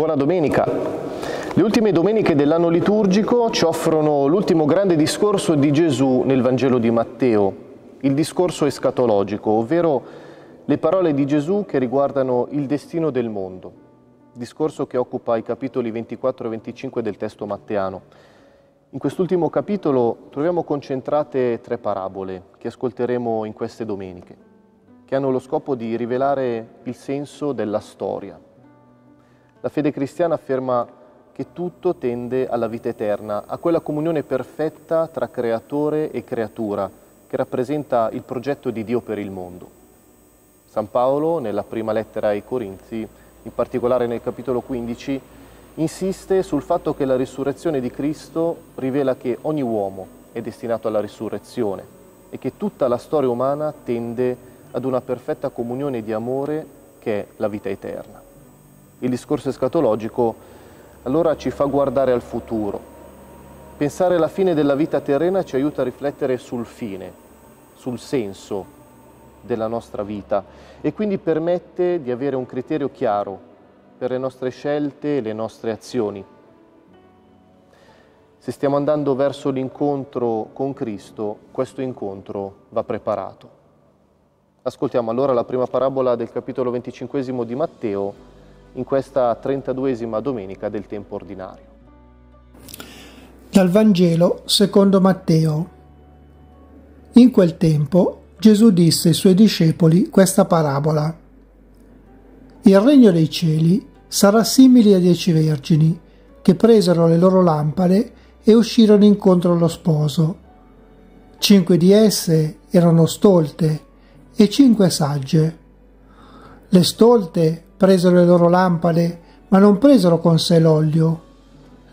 Buona domenica. Le ultime domeniche dell'anno liturgico ci offrono l'ultimo grande discorso di Gesù nel Vangelo di Matteo, il discorso escatologico, ovvero le parole di Gesù che riguardano il destino del mondo, discorso che occupa i capitoli 24 e 25 del testo matteano. In quest'ultimo capitolo troviamo concentrate tre parabole che ascolteremo in queste domeniche, che hanno lo scopo di rivelare il senso della storia. La fede cristiana afferma che tutto tende alla vita eterna, a quella comunione perfetta tra creatore e creatura, che rappresenta il progetto di Dio per il mondo. San Paolo, nella prima lettera ai Corinzi, in particolare nel capitolo 15, insiste sul fatto che la risurrezione di Cristo rivela che ogni uomo è destinato alla risurrezione e che tutta la storia umana tende ad una perfetta comunione di amore che è la vita eterna. Il discorso escatologico allora ci fa guardare al futuro. Pensare alla fine della vita terrena ci aiuta a riflettere sul fine, sul senso della nostra vita e quindi permette di avere un criterio chiaro per le nostre scelte e le nostre azioni. Se stiamo andando verso l'incontro con Cristo, questo incontro va preparato. Ascoltiamo allora la prima parabola del capitolo 25 di Matteo in questa 32esima domenica del tempo ordinario. Dal Vangelo secondo Matteo. In quel tempo Gesù disse ai suoi discepoli questa parabola. Il regno dei cieli sarà simile a dieci vergini che presero le loro lampade e uscirono incontro allo sposo. Cinque di esse erano stolte e cinque sagge. Le stolte presero le loro lampade, ma non presero con sé l'olio.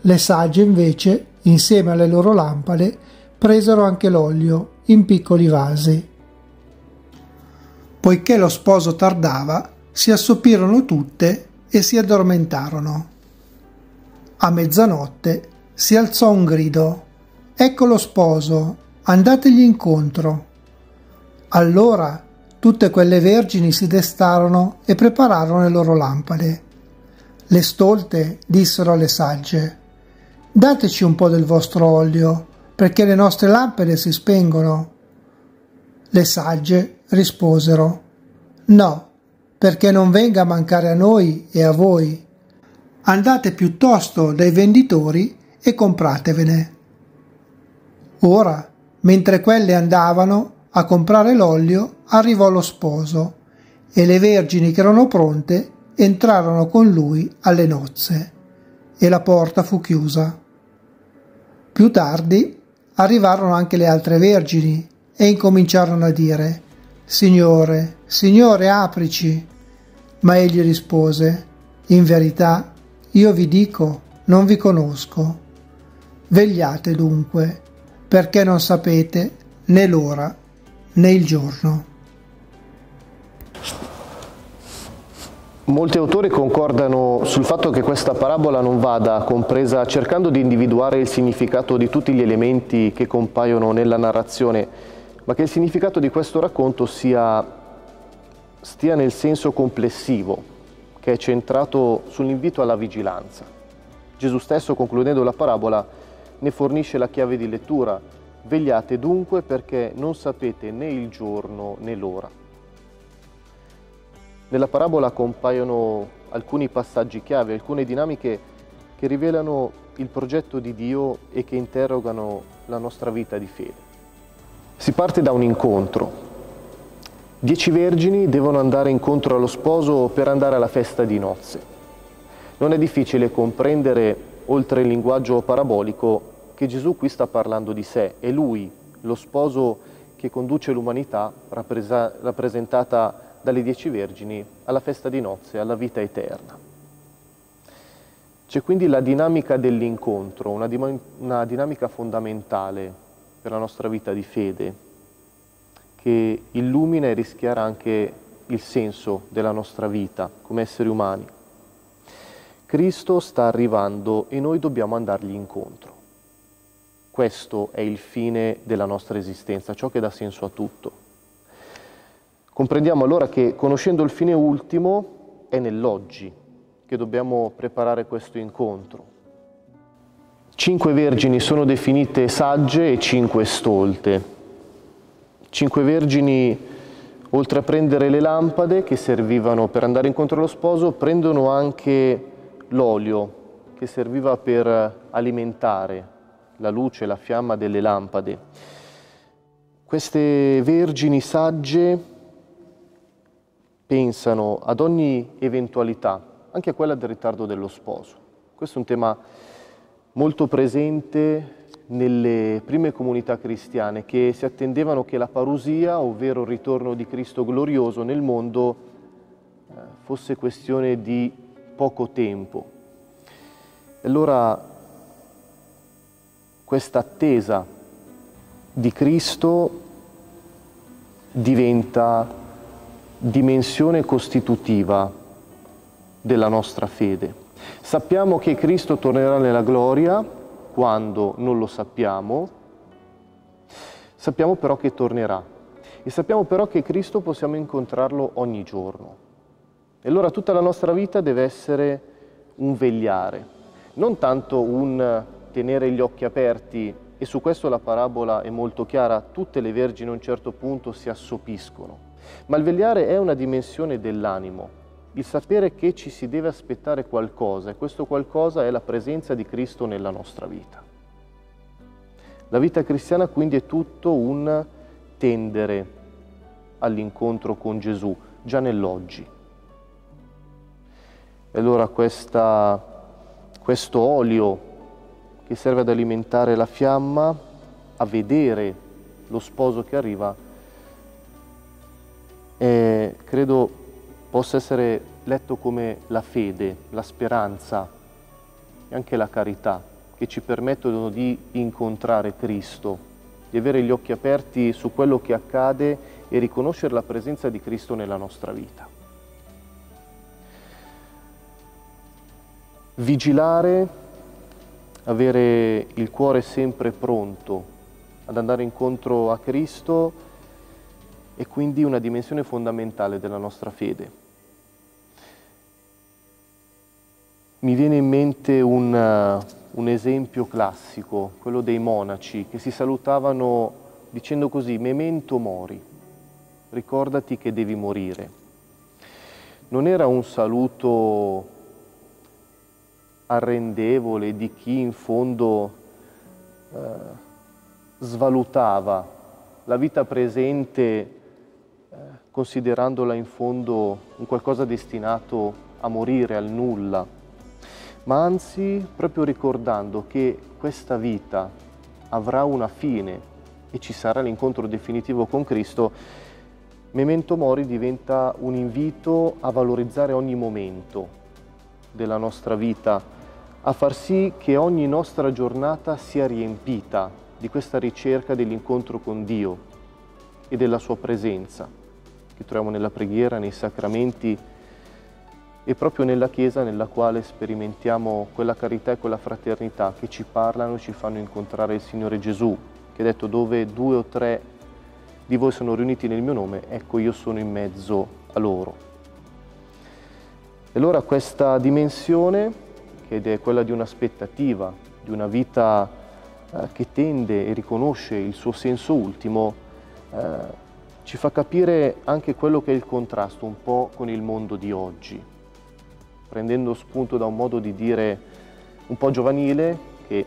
Le sagge invece, insieme alle loro lampade, presero anche l'olio in piccoli vasi. Poiché lo sposo tardava, si assopirono tutte e si addormentarono. A mezzanotte si alzò un grido. Ecco lo sposo, andategli incontro. Allora tutte quelle vergini si destarono e prepararono le loro lampade. Le stolte dissero alle sagge, Dateci un po' del vostro olio, perché le nostre lampade si spengono. Le sagge risposero, No, perché non venga a mancare a noi e a voi. Andate piuttosto dai venditori e compratevene. Ora, mentre quelle andavano a comprare l'olio, arrivò lo sposo e le vergini che erano pronte entrarono con lui alle nozze e la porta fu chiusa. Più tardi arrivarono anche le altre vergini e incominciarono a dire Signore, Signore, aprici. Ma egli rispose, In verità, io vi dico, non vi conosco. Vegliate dunque, perché non sapete né l'ora né il giorno. Molti autori concordano sul fatto che questa parabola non vada compresa cercando di individuare il significato di tutti gli elementi che compaiono nella narrazione ma che il significato di questo racconto sia, stia nel senso complessivo, che è centrato sull'invito alla vigilanza. Gesù stesso, concludendo la parabola, ne fornisce la chiave di lettura. Vegliate dunque perché non sapete né il giorno né l'ora. Nella parabola compaiono alcuni passaggi chiave, alcune dinamiche che rivelano il progetto di Dio e che interrogano la nostra vita di fede. Si parte da un incontro. Dieci vergini devono andare incontro allo sposo per andare alla festa di nozze. Non è difficile comprendere, oltre il linguaggio parabolico, che Gesù qui sta parlando di sé. È lui, lo sposo che conduce l'umanità, rappresentata dalle dieci vergini, alla festa di nozze, alla vita eterna. C'è quindi la dinamica dell'incontro, una, una dinamica fondamentale per la nostra vita di fede, che illumina e rischiara anche il senso della nostra vita come esseri umani. Cristo sta arrivando e noi dobbiamo andargli incontro. Questo è il fine della nostra esistenza, ciò che dà senso a tutto. Comprendiamo allora che conoscendo il fine ultimo è nell'oggi che dobbiamo preparare questo incontro. Cinque vergini sono definite sagge e cinque stolte. Cinque vergini, oltre a prendere le lampade che servivano per andare incontro allo sposo, prendono anche l'olio che serviva per alimentare la luce, la fiamma delle lampade. Queste vergini sagge pensano ad ogni eventualità, anche a quella del ritardo dello sposo. Questo è un tema molto presente nelle prime comunità cristiane che si attendevano che la parusia, ovvero il ritorno di Cristo glorioso nel mondo, eh, fosse questione di poco tempo. Allora questa attesa di Cristo diventa dimensione costitutiva della nostra fede. Sappiamo che Cristo tornerà nella gloria quando non lo sappiamo, sappiamo però che tornerà e sappiamo però che Cristo possiamo incontrarlo ogni giorno. E allora tutta la nostra vita deve essere un vegliare, non tanto un tenere gli occhi aperti e su questo la parabola è molto chiara, tutte le vergini a un certo punto si assopiscono, ma il vegliare è una dimensione dell'animo, il sapere che ci si deve aspettare qualcosa e questo qualcosa è la presenza di Cristo nella nostra vita. La vita cristiana quindi è tutto un tendere all'incontro con Gesù, già nell'oggi. E allora questa, questo olio che serve ad alimentare la fiamma, a vedere lo sposo che arriva, è, credo possa essere letto come la fede, la speranza e anche la carità che ci permettono di incontrare Cristo, di avere gli occhi aperti su quello che accade e riconoscere la presenza di Cristo nella nostra vita. Vigilare, avere il cuore sempre pronto ad andare incontro a Cristo e quindi una dimensione fondamentale della nostra fede. Mi viene in mente un, un, esempio classico, quello dei monaci che si salutavano dicendo così, memento mori, ricordati che devi morire. Non era un saluto arrendevole di chi in fondo uh, svalutava la vita presente considerandola in fondo un qualcosa destinato a morire, al nulla, ma anzi proprio ricordando che questa vita avrà una fine e ci sarà l'incontro definitivo con Cristo, Memento Mori diventa un invito a valorizzare ogni momento della nostra vita, a far sì che ogni nostra giornata sia riempita di questa ricerca dell'incontro con Dio e della sua presenza che troviamo nella preghiera, nei sacramenti e proprio nella Chiesa nella quale sperimentiamo quella carità e quella fraternità che ci parlano e ci fanno incontrare il Signore Gesù, che ha detto dove due o tre di voi sono riuniti nel mio nome, ecco io sono in mezzo a loro. E allora questa dimensione, che è quella di un'aspettativa, di una vita eh, che tende e riconosce il suo senso ultimo, eh, ci fa capire anche quello che è il contrasto un po' con il mondo di oggi, prendendo spunto da un modo di dire un po' giovanile, che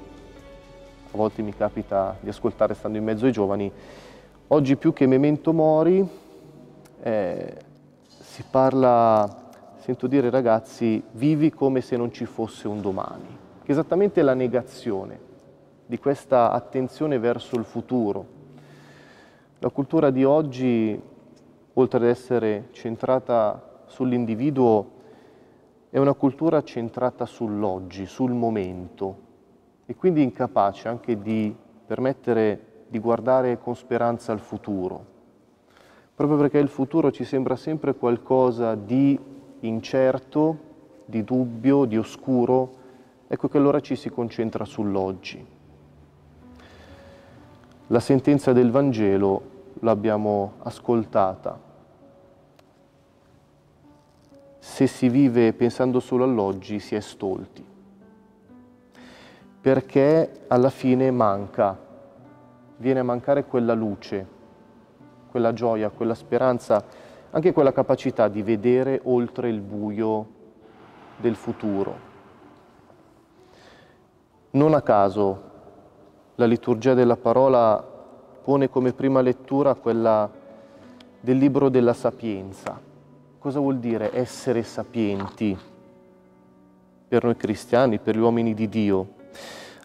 a volte mi capita di ascoltare stando in mezzo ai giovani, oggi più che memento mori eh, si parla, sento dire ragazzi, vivi come se non ci fosse un domani, che è esattamente la negazione di questa attenzione verso il futuro, la cultura di oggi, oltre ad essere centrata sull'individuo, è una cultura centrata sull'oggi, sul momento. E quindi incapace anche di permettere di guardare con speranza al futuro, proprio perché il futuro ci sembra sempre qualcosa di incerto, di dubbio, di oscuro, ecco che allora ci si concentra sull'oggi. La sentenza del Vangelo l'abbiamo ascoltata. se si vive pensando solo all'oggi si è stolti, perché alla fine manca, viene a mancare quella luce, quella gioia, quella speranza, anche quella capacità di vedere oltre il buio del futuro. Non a caso la liturgia della parola pone come prima lettura quella del libro della sapienza. Cosa vuol dire essere sapienti per noi cristiani, per gli uomini di Dio?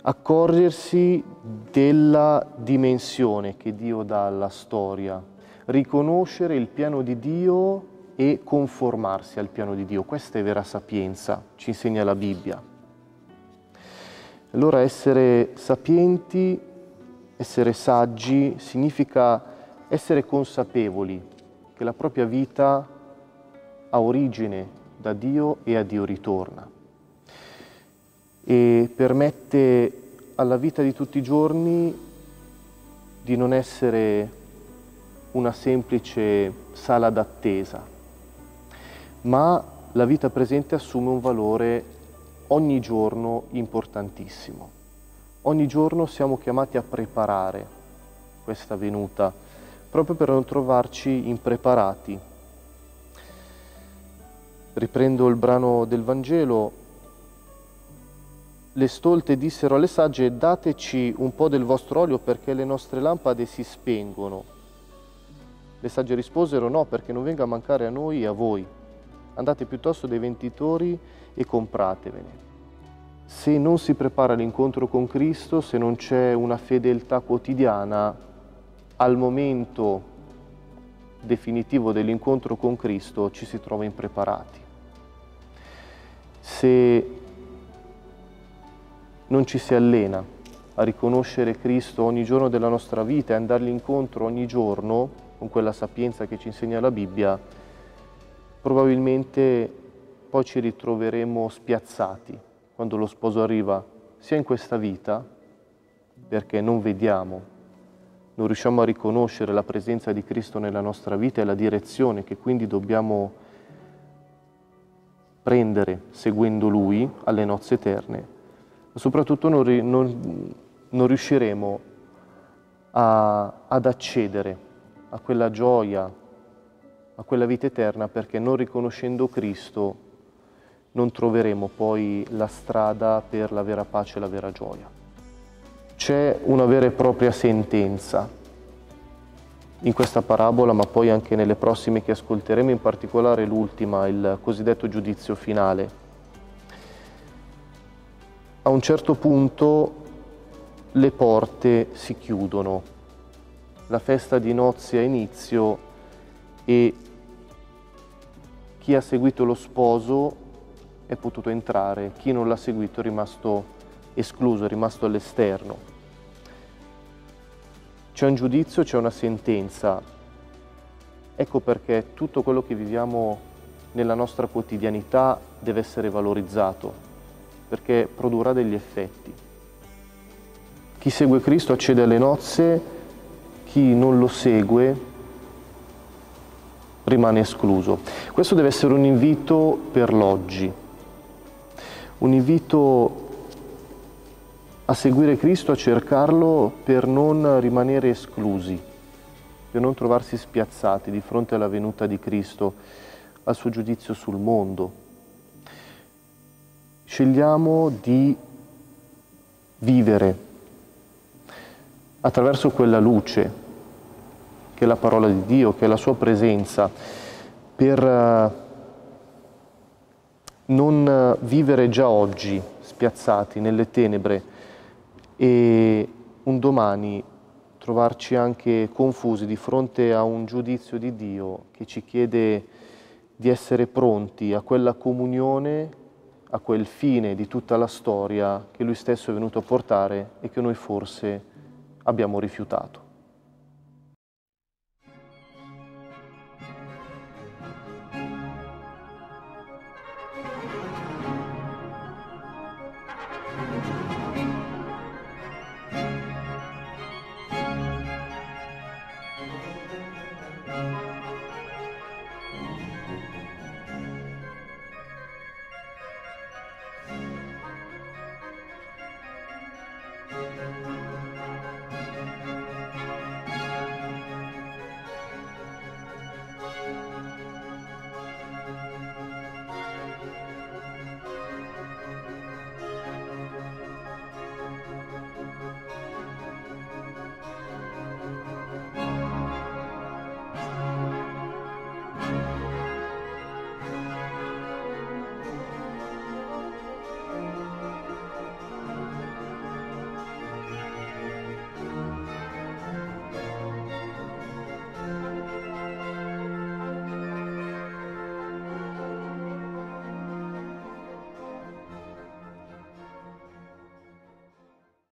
Accorgersi della dimensione che Dio dà alla storia, riconoscere il piano di Dio e conformarsi al piano di Dio. Questa è vera sapienza, ci insegna la Bibbia. Allora essere sapienti, essere saggi, significa essere consapevoli che la propria vita ha origine da Dio e a Dio ritorna e permette alla vita di tutti i giorni di non essere una semplice sala d'attesa, ma la vita presente assume un valore ogni giorno importantissimo. Ogni giorno siamo chiamati a preparare questa venuta, proprio per non trovarci impreparati. Riprendo il brano del Vangelo. Le stolte dissero alle sagge, dateci un po' del vostro olio perché le nostre lampade si spengono. Le sagge risposero, no, perché non venga a mancare a noi e a voi. Andate piuttosto dai venditori e compratevene. Se non si prepara l'incontro con Cristo, se non c'è una fedeltà quotidiana, al momento definitivo dell'incontro con Cristo ci si trova impreparati. Se non ci si allena a riconoscere Cristo ogni giorno della nostra vita e andargli incontro ogni giorno con quella sapienza che ci insegna la Bibbia, probabilmente poi ci ritroveremo spiazzati quando lo sposo arriva, sia in questa vita, perché non vediamo, non riusciamo a riconoscere la presenza di Cristo nella nostra vita e la direzione che quindi dobbiamo prendere seguendo Lui alle nozze eterne, ma soprattutto non, non, non riusciremo a, ad accedere a quella gioia, a quella vita eterna perché non riconoscendo Cristo non troveremo poi la strada per la vera pace e la vera gioia. C'è una vera e propria sentenza in questa parabola, ma poi anche nelle prossime che ascolteremo, in particolare l'ultima, il cosiddetto giudizio finale. A un certo punto le porte si chiudono, la festa di nozze ha inizio e chi ha seguito lo sposo è potuto entrare, chi non l'ha seguito è rimasto escluso, è rimasto all'esterno. C'è un giudizio, c'è una sentenza. Ecco perché tutto quello che viviamo nella nostra quotidianità deve essere valorizzato, perché produrrà degli effetti. Chi segue Cristo accede alle nozze, chi non lo segue rimane escluso. Questo deve essere un invito per l'oggi, un invito a seguire Cristo, a cercarlo per non rimanere esclusi, per non trovarsi spiazzati di fronte alla venuta di Cristo, al suo giudizio sul mondo. Scegliamo di vivere attraverso quella luce che è la parola di Dio, che è la sua presenza, per non eh, vivere già oggi spiazzati nelle tenebre e un domani trovarci anche confusi di fronte a un giudizio di Dio che ci chiede di essere pronti a quella comunione, a quel fine di tutta la storia che Lui stesso è venuto a portare e che noi forse abbiamo rifiutato.